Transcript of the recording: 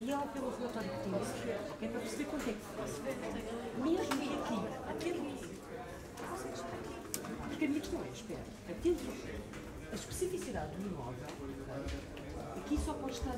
E ao pelo relatório que tinha, é para perceber quanto é que fosse. Mesmo que aqui, atento, porque a minha questão é, espera, dentro a especificidade do imóvel, aqui só pode estar